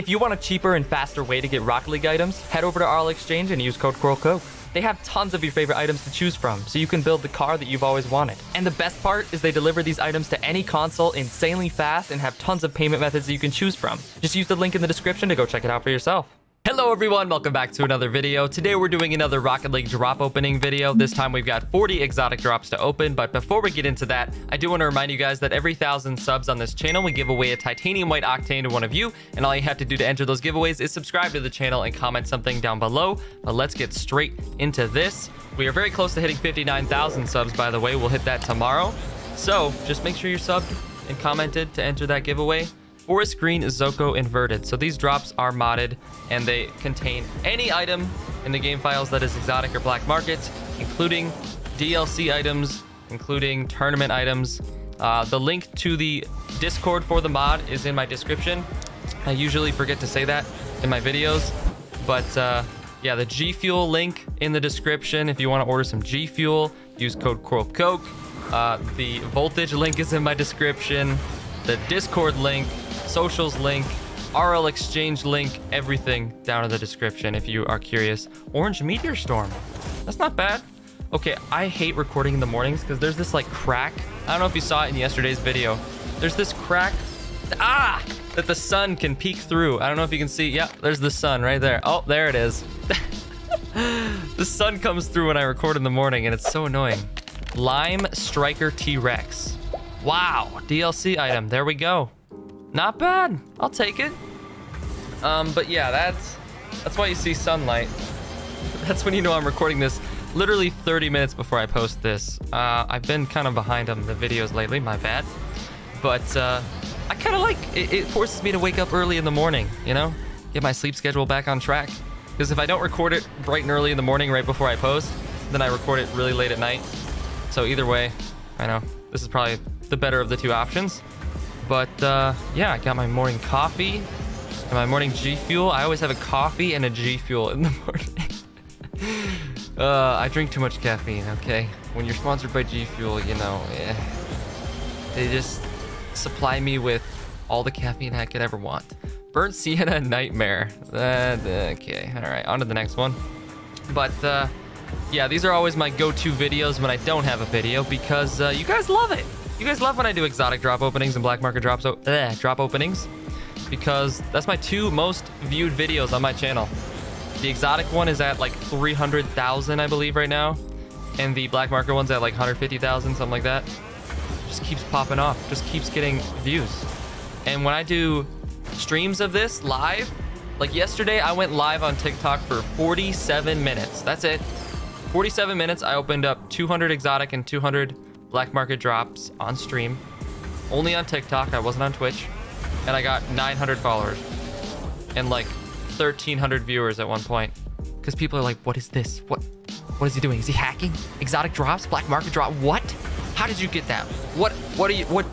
If you want a cheaper and faster way to get Rocket League items, head over to RL Exchange and use code CoralCoke. They have tons of your favorite items to choose from, so you can build the car that you've always wanted. And the best part is they deliver these items to any console insanely fast and have tons of payment methods that you can choose from. Just use the link in the description to go check it out for yourself. Hello everyone, welcome back to another video. Today we're doing another Rocket League drop opening video. This time we've got 40 exotic drops to open, but before we get into that, I do want to remind you guys that every thousand subs on this channel, we give away a titanium white octane to one of you, and all you have to do to enter those giveaways is subscribe to the channel and comment something down below. But let's get straight into this. We are very close to hitting 59,000 subs, by the way. We'll hit that tomorrow. So just make sure you're subbed and commented to enter that giveaway. Forest Green Zoko Inverted. So these drops are modded and they contain any item in the game files that is exotic or black market, including DLC items, including tournament items. Uh, the link to the Discord for the mod is in my description. I usually forget to say that in my videos, but uh, yeah, the G Fuel link in the description. If you want to order some G Fuel, use code CoralCoke. Uh, the voltage link is in my description. The Discord link socials link, RL Exchange link, everything down in the description if you are curious. Orange Meteor Storm. That's not bad. Okay, I hate recording in the mornings because there's this like crack. I don't know if you saw it in yesterday's video. There's this crack, ah, that the sun can peek through. I don't know if you can see. Yep, there's the sun right there. Oh, there it is. the sun comes through when I record in the morning and it's so annoying. Lime Striker T-Rex. Wow, DLC item. There we go. Not bad. I'll take it. Um, but yeah, that's that's why you see sunlight. That's when you know I'm recording this literally 30 minutes before I post this. Uh, I've been kind of behind on the videos lately, my bad. But uh, I kind of like, it, it forces me to wake up early in the morning, you know? Get my sleep schedule back on track. Because if I don't record it bright and early in the morning right before I post, then I record it really late at night. So either way, I know, this is probably the better of the two options. But uh, yeah, I got my morning coffee and my morning G Fuel. I always have a coffee and a G Fuel in the morning. uh, I drink too much caffeine, okay? When you're sponsored by G Fuel, you know, eh, they just supply me with all the caffeine I could ever want. Burnt Sienna Nightmare. Okay, all right, on to the next one. But uh, yeah, these are always my go-to videos when I don't have a video because uh, you guys love it. You guys love when I do exotic drop openings and black market drops, uh, drop openings because that's my two most viewed videos on my channel. The exotic one is at like 300,000, I believe, right now. And the black market one's at like 150,000, something like that. Just keeps popping off, just keeps getting views. And when I do streams of this live, like yesterday, I went live on TikTok for 47 minutes. That's it. 47 minutes, I opened up 200 exotic and 200 black market drops on stream. Only on TikTok. I wasn't on Twitch. And I got 900 followers. And like 1,300 viewers at one point. Because people are like, what is this? What what is he doing? Is he hacking? Exotic drops? Black market drop? What? How did you get that? What what are you what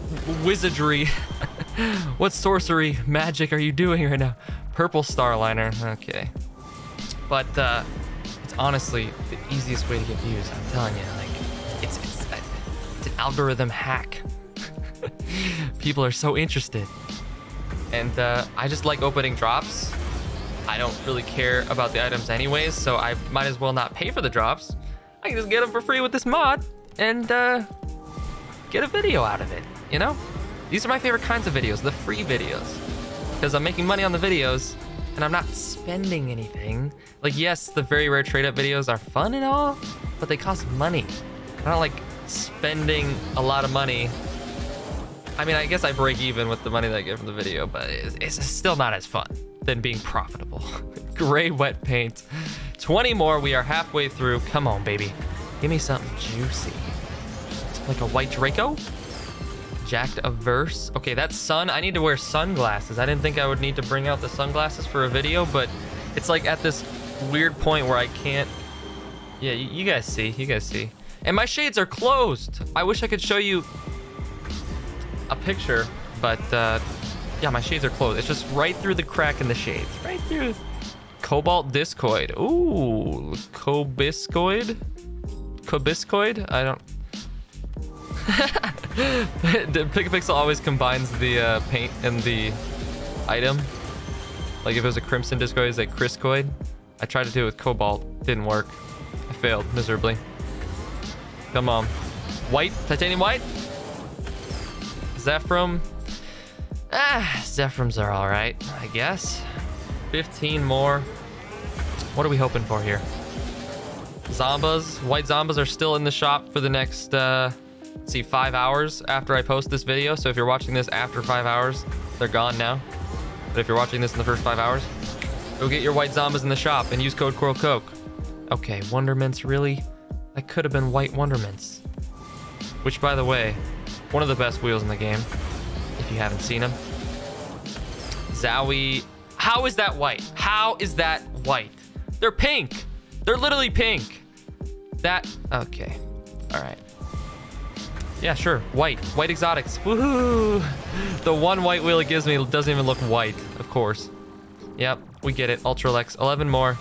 wizardry? what sorcery magic are you doing right now? Purple Starliner. Okay. But uh it's honestly the easiest way to get views. I'm telling you, algorithm hack. People are so interested. And uh, I just like opening drops. I don't really care about the items anyways, so I might as well not pay for the drops. I can just get them for free with this mod and uh, get a video out of it, you know? These are my favorite kinds of videos, the free videos. Because I'm making money on the videos and I'm not spending anything. Like, yes, the very rare trade up videos are fun and all, but they cost money. I don't like spending a lot of money. I mean, I guess I break even with the money that I get from the video, but it's, it's still not as fun than being profitable. Gray wet paint. 20 more. We are halfway through. Come on, baby. Give me something juicy. Like a white Draco? Jacked Averse. Okay, that's sun. I need to wear sunglasses. I didn't think I would need to bring out the sunglasses for a video, but it's like at this weird point where I can't... Yeah, you, you guys see. You guys see. And my shades are closed. I wish I could show you a picture, but uh, yeah, my shades are closed. It's just right through the crack in the shades. Right through. Cobalt Discoid. Ooh, Cobiscoid? Cobiscoid? I don't... Pixel always combines the uh, paint and the item. Like if it was a Crimson Discoid, it's like Criscoid. I tried to do it with Cobalt. Didn't work. I failed miserably. Come on. White? Titanium white? Zephyrum? Ah, Zephrums are alright, I guess. 15 more. What are we hoping for here? Zombas. White Zombas are still in the shop for the next, uh, see, five hours after I post this video. So if you're watching this after five hours, they're gone now. But if you're watching this in the first five hours, go get your White Zombas in the shop and use code Coral Coke. Okay, Wondermints, really? I could have been White Wondermints. Which, by the way, one of the best wheels in the game, if you haven't seen them. Zowie. How is that white? How is that white? They're pink. They're literally pink. That, okay. All right. Yeah, sure. White. White exotics. Woohoo! The one white wheel it gives me doesn't even look white, of course. Yep, we get it. Ultra Ultralex. 11 more.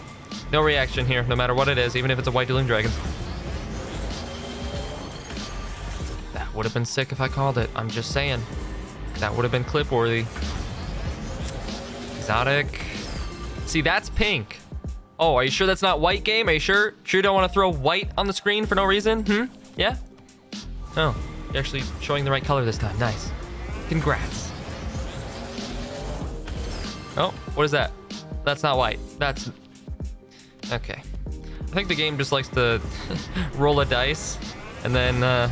No reaction here, no matter what it is, even if it's a white dueling dragons. That would have been sick if I called it. I'm just saying. That would have been clip worthy. Exotic. See, that's pink. Oh, are you sure that's not white game? Are you sure? Sure you don't want to throw white on the screen for no reason? Hmm? Yeah? Oh, you're actually showing the right color this time. Nice. Congrats. Oh, what is that? That's not white. That's... Okay. I think the game just likes to roll a dice, and then uh,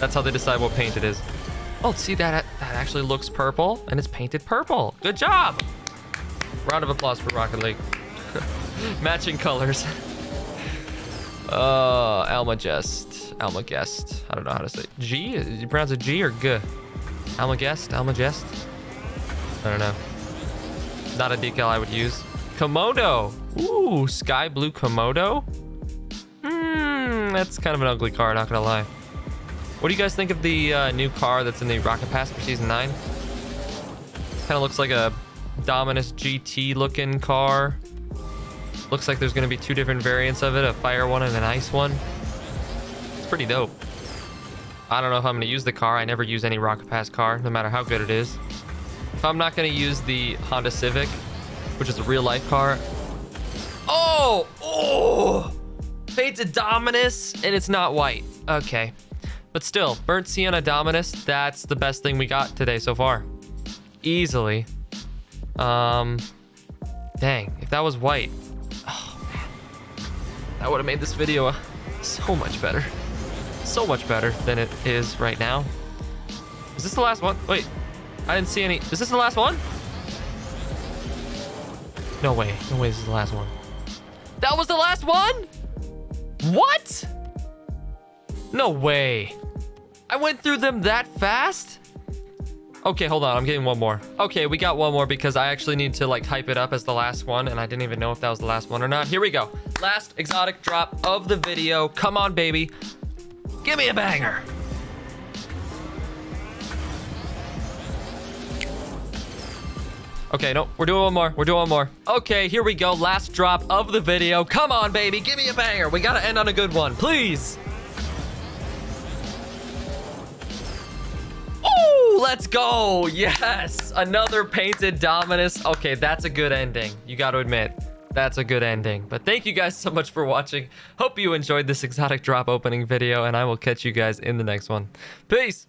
that's how they decide what paint it is. Oh, see that? That actually looks purple, and it's painted purple. Good job! Round of applause for Rocket League. Matching colors. Uh, Almagest. Almagest. I don't know how to say it. G? You pronounce it G or G? Almagest? Almagest? I don't know. Not a decal I would use. Komodo. Ooh, sky blue Komodo. Hmm, that's kind of an ugly car, not gonna lie. What do you guys think of the uh, new car that's in the Rocket Pass for Season 9? Kind of looks like a Dominus GT looking car. Looks like there's going to be two different variants of it, a fire one and an ice one. It's pretty dope. I don't know if I'm going to use the car. I never use any Rocket Pass car, no matter how good it is. If I'm not going to use the Honda Civic, which is a real life car. Oh! Oh! Painted Dominus, and it's not white. Okay. But still, Burnt Sienna Dominus, that's the best thing we got today so far. Easily. Um, dang, if that was white, oh man, that would have made this video uh, so much better. So much better than it is right now. Is this the last one? Wait, I didn't see any. Is this the last one? No way, no way this is the last one. That was the last one? What? No way. I went through them that fast? Okay, hold on. I'm getting one more. Okay, we got one more because I actually need to like hype it up as the last one and I didn't even know if that was the last one or not. Here we go. Last exotic drop of the video. Come on, baby. Give me a banger. Okay, no, we're doing one more. We're doing one more. Okay, here we go. Last drop of the video. Come on, baby. Give me a banger. We gotta end on a good one. Please. Let's go. Yes, another painted Dominus. Okay, that's a good ending. You got to admit, that's a good ending. But thank you guys so much for watching. Hope you enjoyed this exotic drop opening video, and I will catch you guys in the next one. Peace.